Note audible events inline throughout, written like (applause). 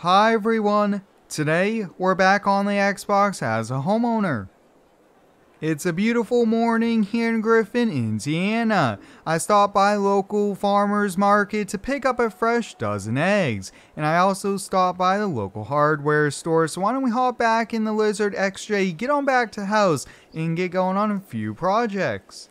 Hi everyone! Today, we're back on the Xbox as a homeowner. It's a beautiful morning here in Griffin, Indiana. I stopped by local farmer's market to pick up a fresh dozen eggs, and I also stopped by the local hardware store. So why don't we hop back in the Lizard XJ, get on back to house, and get going on a few projects.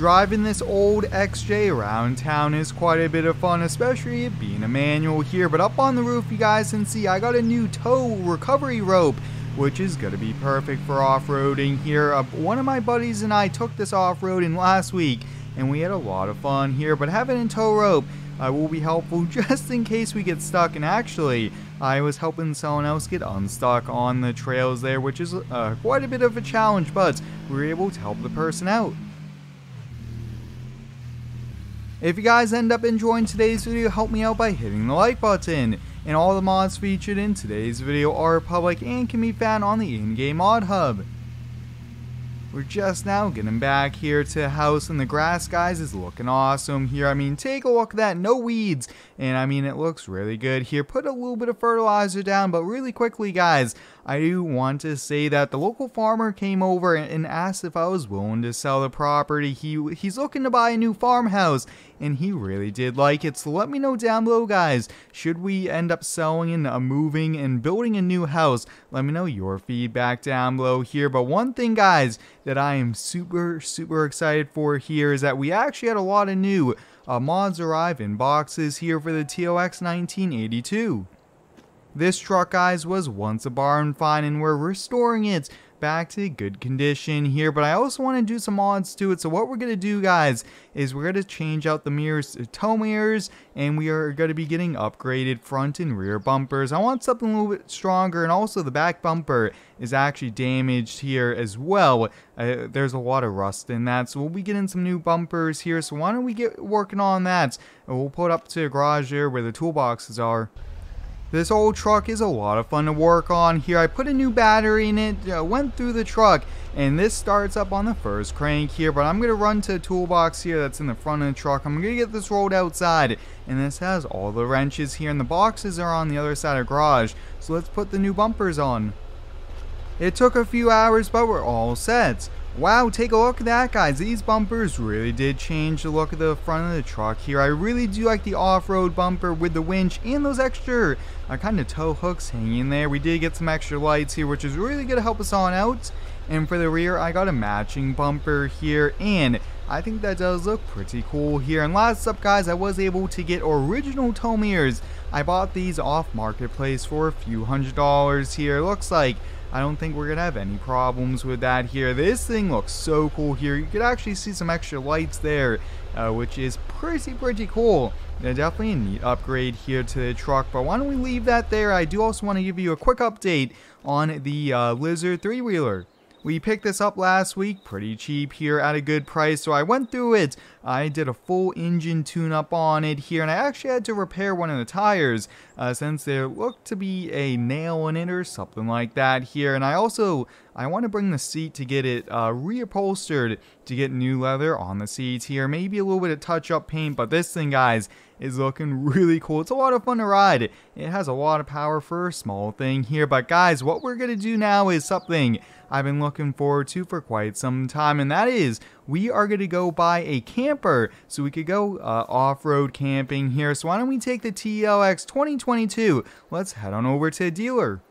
Driving this old XJ around town is quite a bit of fun, especially being a manual here. But up on the roof, you guys can see I got a new tow recovery rope, which is going to be perfect for off-roading here. Uh, one of my buddies and I took this off-roading last week, and we had a lot of fun here. But having a tow rope uh, will be helpful (laughs) just in case we get stuck. And actually, I was helping someone else get unstuck on the trails there, which is uh, quite a bit of a challenge, but we were able to help the person out. If you guys end up enjoying today's video, help me out by hitting the like button. And all the mods featured in today's video are public and can be found on the in-game mod hub. We're just now getting back here to house and the grass guys is looking awesome here. I mean take a look at that, no weeds. And I mean it looks really good here. Put a little bit of fertilizer down but really quickly guys, I do want to say that the local farmer came over and asked if I was willing to sell the property. He He's looking to buy a new farmhouse and he really did like it. So let me know down below guys, should we end up selling and uh, moving and building a new house? Let me know your feedback down below here. But one thing guys that I am super super excited for here is that we actually had a lot of new uh, mods arrive in boxes here for the TLX 1982. This truck, guys, was once a barn find and we're restoring it back to good condition here, but I also want to do some mods to it. So what we're going to do, guys, is we're going to change out the mirrors to tow mirrors, and we are going to be getting upgraded front and rear bumpers. I want something a little bit stronger, and also the back bumper is actually damaged here as well. Uh, there's a lot of rust in that, so we'll be getting some new bumpers here. So why don't we get working on that? And we'll put up to the garage there where the toolboxes are. This old truck is a lot of fun to work on here. I put a new battery in it, uh, went through the truck, and this starts up on the first crank here. But I'm going to run to a toolbox here that's in the front of the truck. I'm going to get this rolled outside, and this has all the wrenches here, and the boxes are on the other side of the garage. So let's put the new bumpers on. It took a few hours, but we're all set. Wow, take a look at that guys, these bumpers really did change the look of the front of the truck here. I really do like the off-road bumper with the winch and those extra uh, kind of tow hooks hanging there. We did get some extra lights here, which is really going to help us on out. And for the rear, I got a matching bumper here, and I think that does look pretty cool here. And last up guys, I was able to get original tow mirrors. I bought these off marketplace for a few hundred dollars here. Looks like I don't think we're gonna have any problems with that here. This thing looks so cool here. You could actually see some extra lights there, uh, which is pretty, pretty cool. Yeah, definitely a neat upgrade here to the truck, but why don't we leave that there? I do also want to give you a quick update on the uh, Lizard 3-wheeler. We picked this up last week, pretty cheap here at a good price, so I went through it. I did a full engine tune-up on it here, and I actually had to repair one of the tires uh, since there looked to be a nail in it or something like that here. And I also, I want to bring the seat to get it uh, reupholstered to get new leather on the seats here. Maybe a little bit of touch-up paint, but this thing, guys, is looking really cool. It's a lot of fun to ride. It has a lot of power for a small thing here. But guys, what we're going to do now is something I've been looking forward to for quite some time. And that is we are going to go buy a camper so we could go uh, off-road camping here. So why don't we take the TLX 2022? Let's head on over to a dealer.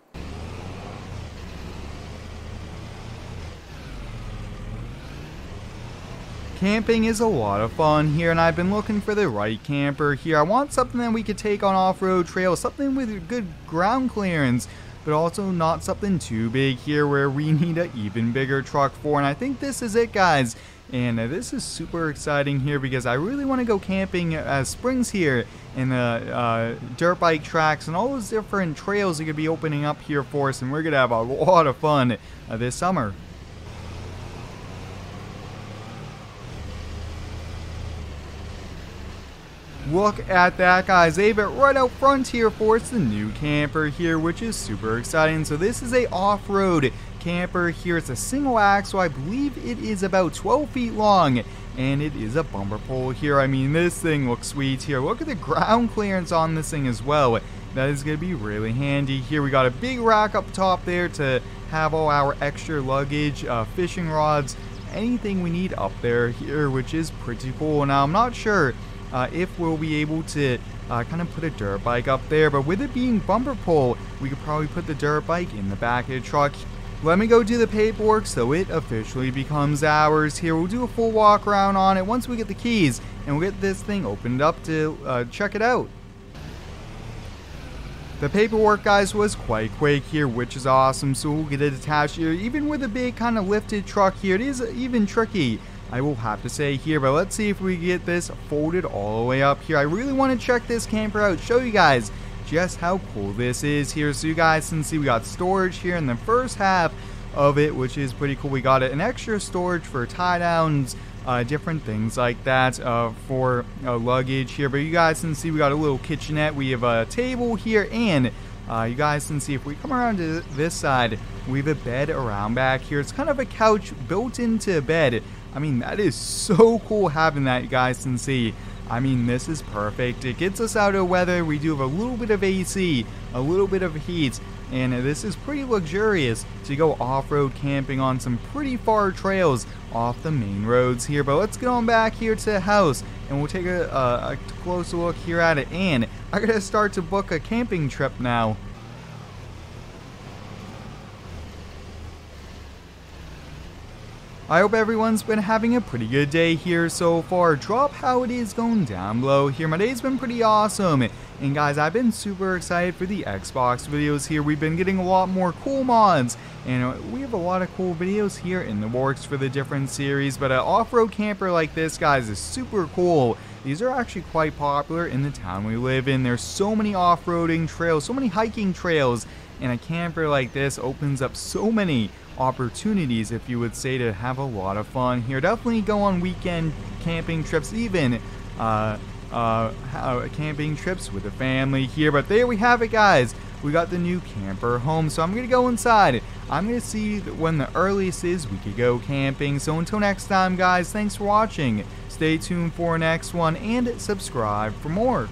Camping is a lot of fun here and I've been looking for the right camper here. I want something that we could take on off-road trails, something with good ground clearance, but also not something too big here where we (laughs) need an even bigger truck for. And I think this is it guys. And uh, this is super exciting here because I really want to go camping as springs here in the uh, dirt bike tracks and all those different trails are going to be opening up here for us and we're going to have a lot of fun uh, this summer. Look at that, guys. They have it right out front here for the new camper here, which is super exciting. So this is a off-road camper here. It's a single axle. I believe it is about 12 feet long, and it is a bumper pull here. I mean, this thing looks sweet here. Look at the ground clearance on this thing as well. That is going to be really handy. Here we got a big rack up top there to have all our extra luggage, uh, fishing rods, anything we need up there here, which is pretty cool. Now, I'm not sure uh, if we'll be able to uh, kind of put a dirt bike up there, but with it being bumper pull, we could probably put the dirt bike in the back of the truck. Let me go do the paperwork so it officially becomes ours. Here, we'll do a full walk around on it once we get the keys, and we'll get this thing opened up to uh, check it out. The paperwork, guys, was quite quick here, which is awesome, so we'll get it attached here. Even with a big kind of lifted truck here, it is even tricky I will have to say here, but let's see if we get this folded all the way up here. I really want to check this camper out, show you guys just how cool this is here. So you guys can see we got storage here in the first half of it, which is pretty cool. We got an extra storage for tie downs, uh, different things like that uh, for uh, luggage here. But you guys can see we got a little kitchenette. We have a table here and uh, you guys can see if we come around to this side, we have a bed around back here. It's kind of a couch built into a bed. I mean, that is so cool having that, you guys can see. I mean, this is perfect. It gets us out of weather. We do have a little bit of AC, a little bit of heat, and this is pretty luxurious to go off-road camping on some pretty far trails off the main roads here. But let's get on back here to the house, and we'll take a, a, a closer look here at it. And I gotta start to book a camping trip now. I hope everyone's been having a pretty good day here so far. Drop how it is going down below here. My day's been pretty awesome. And guys, I've been super excited for the Xbox videos here. We've been getting a lot more cool mods. And uh, we have a lot of cool videos here in the works for the different series. But an off-road camper like this, guys, is super cool. These are actually quite popular in the town we live in. There's so many off-roading trails, so many hiking trails. And a camper like this opens up so many opportunities, if you would say, to have a lot of fun here. Definitely go on weekend camping trips, even uh, uh, camping trips with the family here. But there we have it, guys. We got the new camper home, so I'm to go inside. I'm to see when the earliest is we could go camping. So until next time, guys, thanks for watching. Stay tuned for next one and subscribe for more.